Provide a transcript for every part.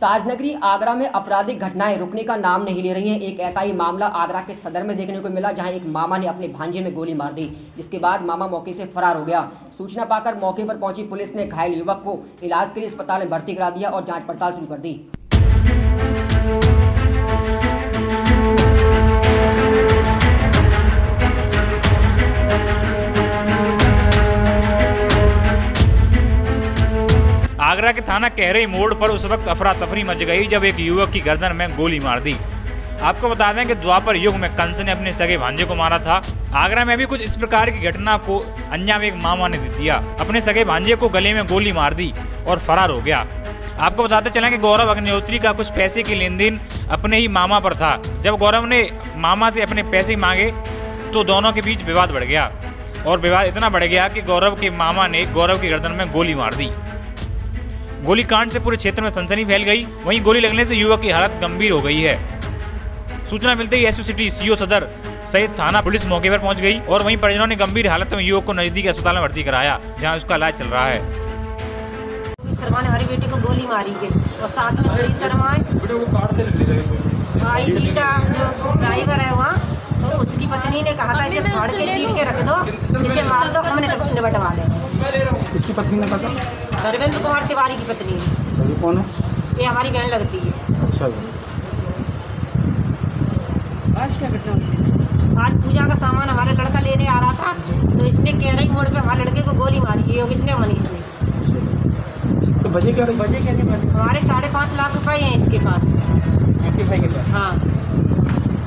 ताजनगरी आगरा में आपराधिक घटनाएँ रुकने का नाम नहीं ले रही हैं। एक ऐसा ही मामला आगरा के सदर में देखने को मिला, जहाँ एक मामा ने अपने भांजे में गोली मार दी। जिसके बाद मामा मौके से फरार हो गया। सूचना पाकर मौके पर पहुँची पुलिस ने घायल युवक को इलाज के लिए अस्पताल में भर्ती करा दिया और जाँच पड़ताल शुरू कर दी। आगरा के थाना कहरे मोड़ पर उस वक्त अफरा तफरी मच गई जब एक युवक की गर्दन में गोली मार दी। आपको बता दें कि द्वापर युग में कंस ने अपने सगे भांजे को मारा था। आगरा में भी कुछ इस प्रकार की घटना को अंजाम एक मामा ने दे दिया। अपने सगे भांजे को गले में गोली मार दी और फरार हो गया। आपको बताते चलें कि गौरव अग्निहोत्री का कुछ पैसे की लेन देन अपने ही मामा पर था। जब गौरव ने मामा से अपने पैसे मांगे तो दोनों के बीच विवाद बढ़ गया। और विवाद इतना बढ़ गया कि गौरव के मामा ने गौरव की गर्दन में गोली मार दी। गोलीकांड से पूरे क्षेत्र में सनसनी फैल गई। वहीं गोली लगने से युवक की हालत गंभीर हो गई है। सूचना मिलते ही एसपी सिटी सीओ सदर सहित थाना पुलिस मौके पर पहुँच गई और वहीं परिजनों ने गंभीर हालत में युवक को नजदीकी अस्पताल में भर्ती कराया जहाँ उसका इलाज चल रहा है। शर्मा ने हमारी बेटी को गोली मारी है और साथ में सुनील शर्मा आई जी का जो ड्राइवर है वहाँ तो उसकी पत्नी ने कहा था इसे फाड़ के चीर के रख दो इसे मार दो हमने निबटवा ले किसकी पत्नी ने कहा धर्मेंद्र कुमार तिवारी की पत्नी। अच्छा ये कौन है? ये हमारी बहन लगती है। अच्छा आज क्या घटना आज पूजा का सामान हमारा लड़का लेने आ रहा था तो इसने केरई मोड़ पे हमारे लड़के को गोली मारी है इसने मनीष ने तो बजे क्या बजे क्या हमारे साढ़े पाँच लाख रुपए हैं इसके पास। के पास? हाँ।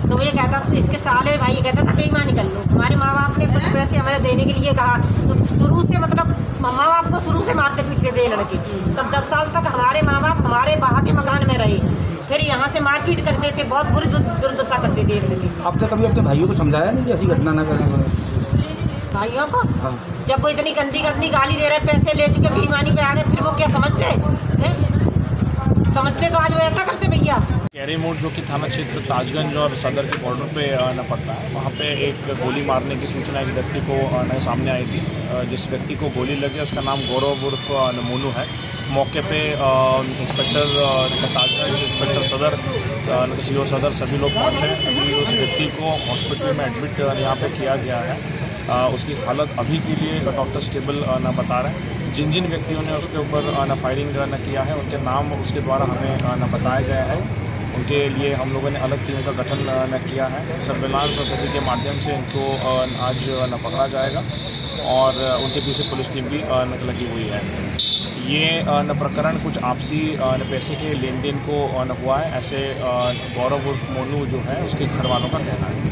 तो वो ये कहता था इसके साले भाई ये कहता था बेईमानी कर लो। हमारे माँ बाप ने कुछ पैसे हमारे देने के लिए कहा। तो शुरू से मतलब माँ बाप शुरू से मारते पीटते थे लड़के। तब दस साल तक हमारे माँ बाप हमारे बहा के मकान में रहे। फिर यहाँ से मारपीट करते थे बहुत बुरी दुर्दशा करते थे लड़के। आपने कभी अपने भाइयों को समझाया नहीं कि ऐसी घटना ना करें? भाइयों को? हाँ। जब वो इतनी गंदी गंदी गाली दे रहे पैसे ले चुके बेईमानी पे आ गए फिर वो क्या समझते? हैं? समझते तो आज वो ऐसा करते भैया। कैरी मोड़ जो कि थाना क्षेत्र ताजगंज और सदर के बॉर्डर पे न पड़ता है। वहाँ पे एक गोली मारने की सूचना एक व्यक्ति को न, सामने आई थी। जिस व्यक्ति को गोली लगी उसका नाम गौरव उर्फ़ मोनू है। मौके पे इंस्पेक्टर ताजगंज इंस्पेक्टर सदर सी ओ सदर सभी लोग पहुँचे। अभी उस व्यक्ति को हॉस्पिटल में एडमिट यहाँ पर किया गया है। उसकी हालत अभी के लिए डॉक्टर स्टेबल न बता रहे हैं। जिन जिन व्यक्तियों ने उसके ऊपर न फायरिंग न किया है, उनके नाम उसके द्वारा हमें न बताया गया है। उनके लिए हम लोगों ने अलग टीम का गठन न किया है। सर्विलांस और सभी के माध्यम से इनको आज न पकड़ा जाएगा और उनके पीछे पुलिस टीम भी लगी हुई है। ये न प्रकरण कुछ आपसी न पैसे के लेन देन को न हुआ है। ऐसे गौरव उर्फ़ मोनू जो है, उसके घर वालों का कहना है।